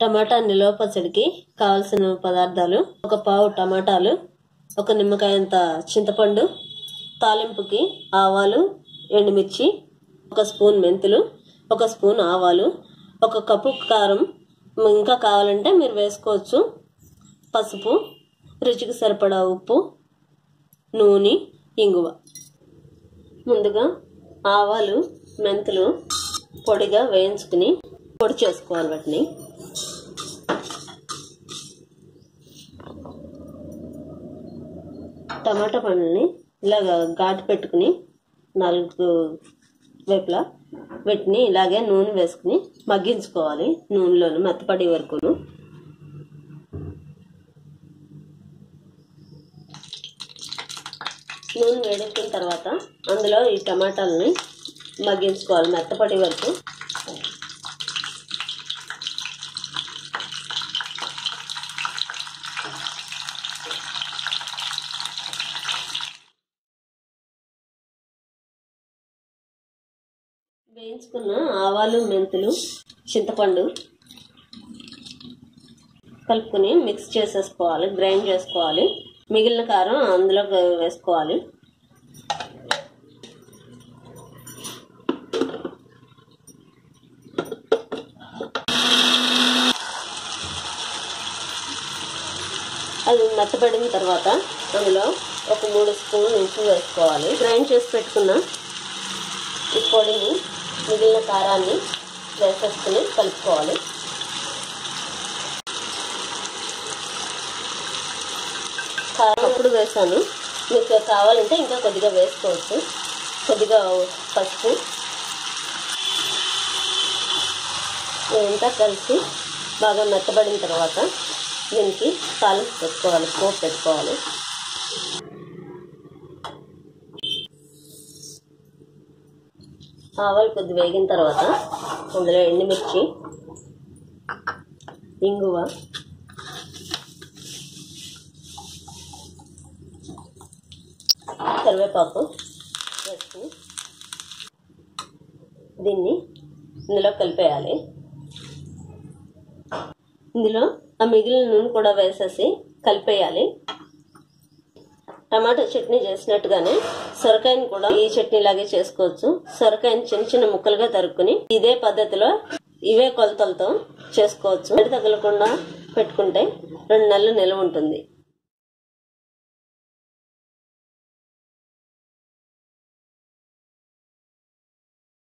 టమాటా నిలవ పచ్చడికి కావలసిన పదార్థాలు ఒక పావు టమాటాలు ఒక నిమ్మకాయంత చింతపండు తాలింపుకి ఆవాలు ఎండుమిర్చి ఒక స్పూన్ మెంతులు ఒక స్పూన్ ఆవాలు ఒక కప్పు కారం. ఇంకా కావాలంటే మీరు వేసుకోవచ్చు పసుపు రుచికి సరిపడా ఉప్పు నూనె ఇంగువ. ముందుగా ఆవాలు మెంతులు పొడిగా వేయించుకుని పొడి చేసుకోవాలి వాటిని. టమాటా పండుని ఇలాగ ఘాటు పెట్టుకుని నాలుగు వైపులా వీటిని ఇలాగే నూనె వేసుకుని మగ్గించుకోవాలి. నూనెలోను మెత్తపడే వరకును. నూనె వేడెక్కిన తర్వాత అందులో ఈ టమాటాలని మగ్గించుకోవాలి మెత్తపడే వరకు. వేయించుకున్న ఆవాలు మెంతులు చింతపండు కలుపుకొని మిక్స్ చేసేసుకోవాలి గ్రైండ్ చేసుకోవాలి. మిగిలిన కారం అందులో వేసుకోవాలి. అది మెత్తపడిన తర్వాత అందులో ఒక మూడు స్పూన్లు ఉప్పు వేసుకోవాలి. గ్రైండ్ చేసి పెట్టుకున్న ఈ పొడిని మిగిలిన కారాన్ని వేసేసుకుని కలుపుకోవాలి. కారం అప్పుడు వేసాను. మీకు కావాలంటే ఇంకా కొద్దిగా వేసుకోవచ్చు. కొద్దిగా పసుపు. ఇదంతా కలిసి బాగా మెత్తబడిన తర్వాత దీనికి తాలింపు పెట్టుకోవాలి. పోపు పెట్టుకోవాలి. ఆవాలు కొద్ది వేగిన తర్వాత అందులో ఎండుమిర్చి ఇంగువ కరివేపాకు వేసుకుని దీన్ని ఇందులో కలిపేయాలి. ఇందులో ఆ మిగిలిన నూనె కూడా వేసేసి కలిపేయాలి. టమాటా చట్నీ చేసినట్టుగానే సొరకాయని కూడా ఈ చట్నీ లాగే చేసుకోవచ్చు. సొరకాయని చిన్న చిన్న ముక్కలుగా తరుక్కుని ఇదే పద్ధతిలో ఇవే కొలతలతో చేసుకోవచ్చు. వేడి తగలకుండా పెట్టుకుంటే రెండు నెలలు నిల్వ ఉంటుంది.